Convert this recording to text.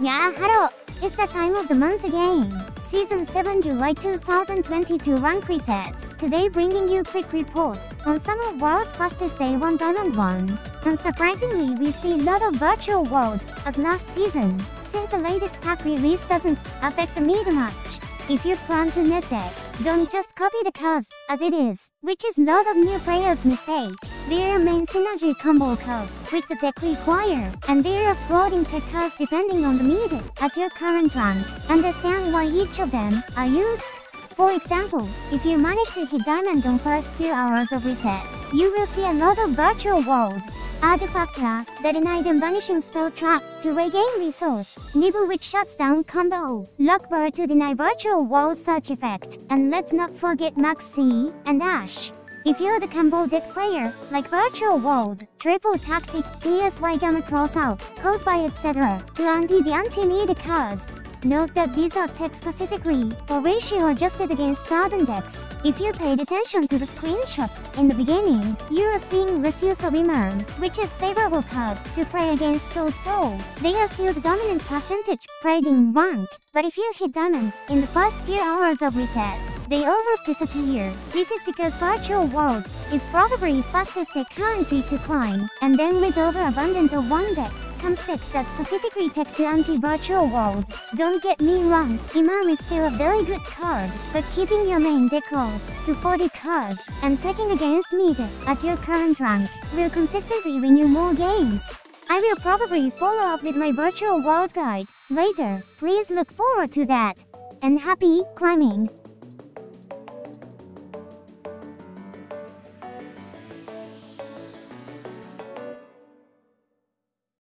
Yeah, hello. It's the time of the month again. Season 7 July 2022 rank reset. Today bringing you quick report on some of world's fastest day 1 Diamond 1. Unsurprisingly, we see lot of virtual world as last season, since the latest pack release doesn't affect the meta much. If you plan to net deck, don't just copy the cards as it is, which is lot of new players' mistake. There are main synergy combo code, which the deck require, and there are floating tech cards depending on the meta at your current rank. Understand why each of them are used. For example, if you manage to hit diamond on first few hours of reset, you will see a lot of virtual world. Artifactra, that an item vanishing spell trap to regain resource. Nibiru which shuts down combo. Lock Bird to deny virtual world search effect. And let's not forget Max C and Ash. If you're the combo deck player, like Virtual World, Triple Tactic, PSY Gamma Crossout, Code by etc., to anti the anti-meta cards, Note that these are tech specifically for ratio adjusted against certain decks. If you paid attention to the screenshots in the beginning, you are seeing less use of Imperm, which is favorable card to play against Swordsoul. They are still the dominant percentage played in rank, but if you hit Diamond in the first few hours of reset, they almost disappear. This is because Virtual World is probably fastest deck currently to climb, and then with overabundant of one deck, comes decks that specifically take to anti-virtual world. Don't get me wrong, Imperm is still a very good card, but keeping your main deck rolls to 40 cards and taking against me at your current rank will consistently win you more games. I will probably follow up with my virtual world guide later. Please look forward to that. And happy climbing!